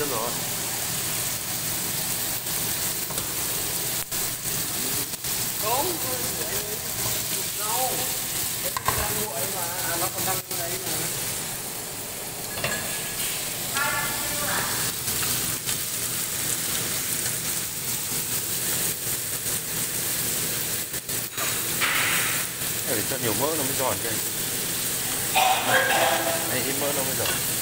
biết rồi. Đúng đâu? Đang nguội mà. À, nó còn đang đấy mà. Để cho nhiều mỡ nó mới giòn chứ này ít mỡ nó mới giòn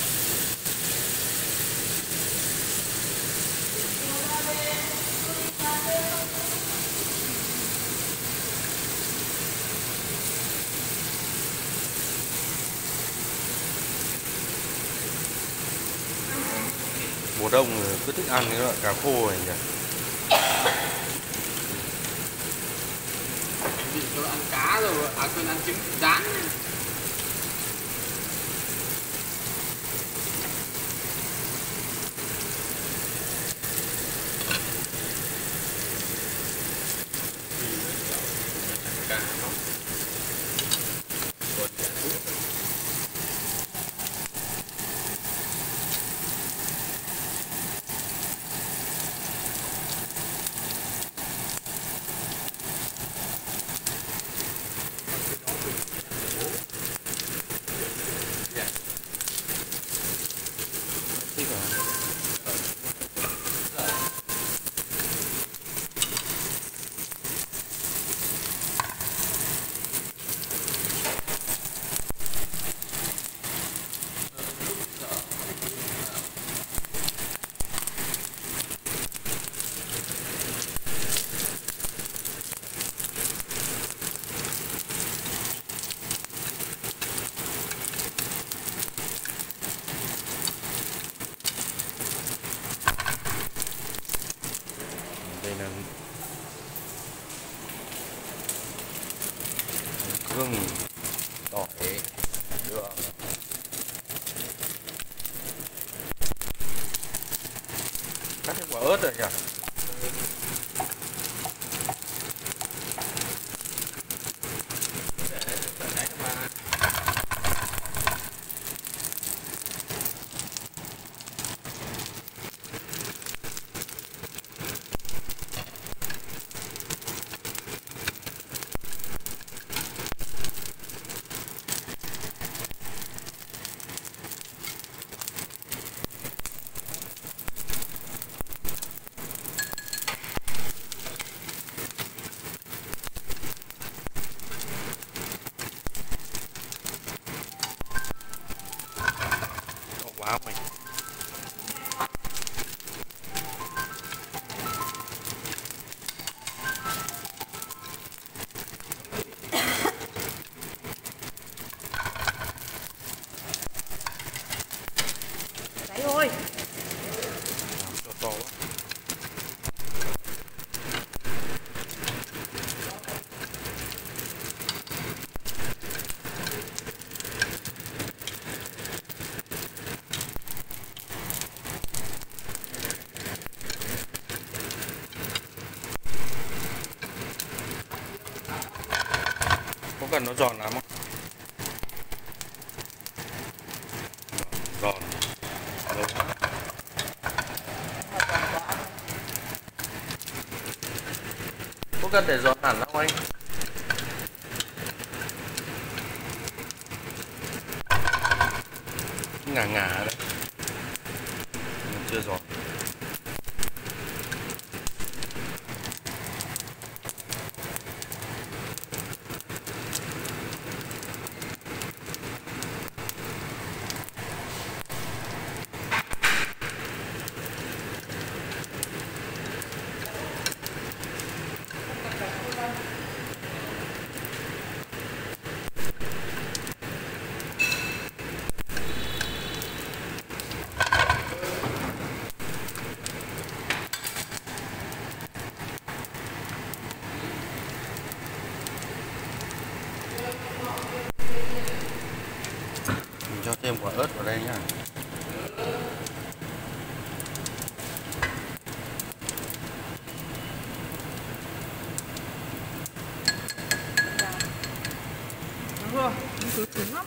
mùa đông cứ thích ăn cái loại cá khô này nhỉ? Bị tôi ăn cá rồi à tôi ăn trứng rán. Thích ờ, đây là gừng tỏi đường cắt cái quả ớt rồi nhỉ? Cần nó giòn lắm không? Giòn. Đúng. quá có cần để giòn hẳn không anh? Ngả ngả đấy. Chưa giòn mình cho thêm quả ớt vào đây nhá. Dạ. Đúng rồi, những cứng lắm.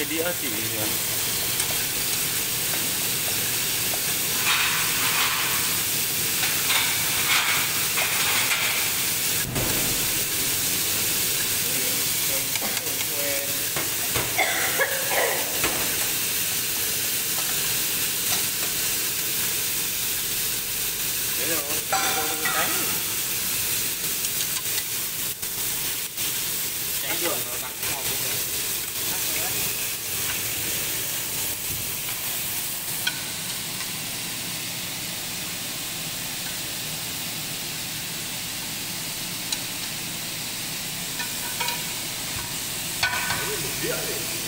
cái đĩa chỉ kênh Ghiền Mì Gõ Để không nó lỡ những cái hấp dẫn Đấy